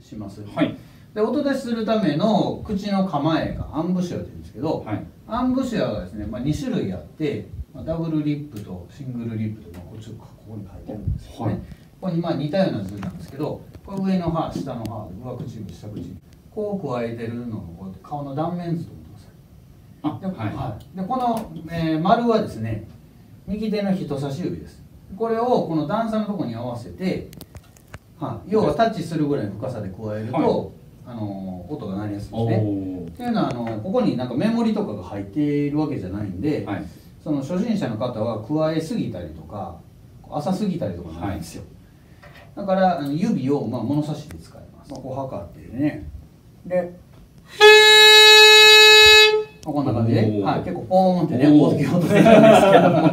ねしますはい。で音出しするための口の構えがアンブシュアというんですけど、はい。アンブシュアがですね、まあ、2種類あって、まあ、ダブルリップとシングルリップと、まあ、こっちここに書いてあるんですけどね、はい。ここにまあ似たような図なんですけどこれ上の歯下の歯上唇下唇こう加えてるのをこう顔の断面図と思ってください。で,、はい、でこの、えー丸はですね右手の人差し指です。これをこの段差のところに合わせて、はい、要はタッチするぐらいの深さで加えると、はい。あのー音が鳴りやすいですね。おっていうのはあのここになんかメモリとかが入っているわけじゃないんで、はい。その初心者の方は加えすぎたりとか浅すぎたりとかないんですよ、だから指をまあ物差しで使います、まあ、こう測ってね。でまあこんな感じで、はい、結構ポーンってね大きい音するんですけども。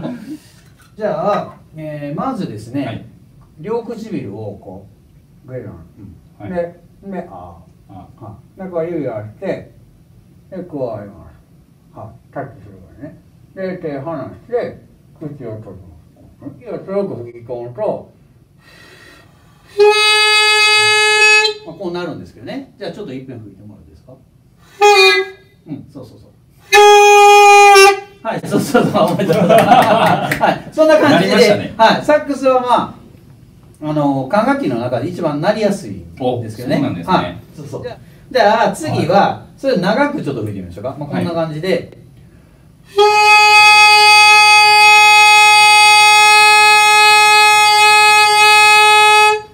じゃあ、えーまずですね、はい。両唇をこうグレラン、はい。ででああでこう指を合わせてでこうやります。はいタッチするからね。で手離して口を閉じます。息を強く吹き込むとまあ、こうなるんですけどね。じゃあちょっと一遍吹いてもらっていいですか？うんそうそうそう。はいそうそうそう。おめでとうございますはいそんな感じで、ね。はいサックスはまああの管楽器の中で一番なりやすいんですけどね。おそうなんですね。はい、そうそう。じゃあ次は、それ長くちょっと吹いてみましょう。か、まあ、こんな感じで、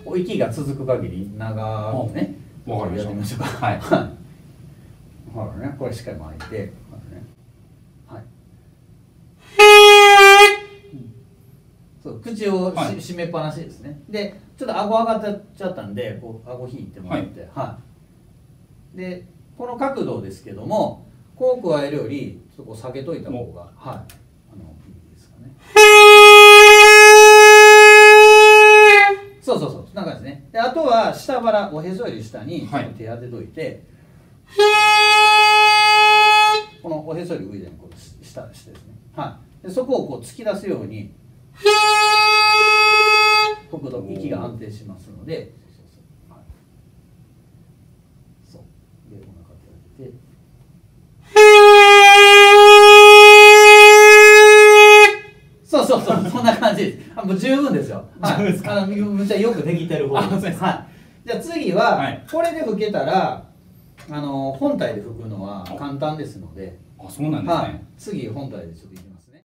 お息が続く限り長くねわかりました。やってみましょうか。はい。はい。ねこれしっかり巻いて口をし、はい。閉めっぱなしですね。でちょっと顎上がっちゃったんでこう顎引いてもらってはい、でこの角度ですけどもこう加えるよりちょっと下げといた方がはい。あのいいですかね。そうそうそう。なんかですね。であとは下腹おへそより下にはい。手当てといて、このおへそより上でこうし下してですね。はい。でそこをこう突き出すように吹くと息が安定しますのでそうそうそうはいそうでお腹手当ててそうそうそう、そんな感じです。あもう十分ですよ。はい、十分ですか？あのむちゃよくできてる方あそうですかはい。じゃあ次は、はいこれで吹けたら、あの本体で吹くのは簡単ですので、あそうなんですね、はい。次本体でちょっといきますね。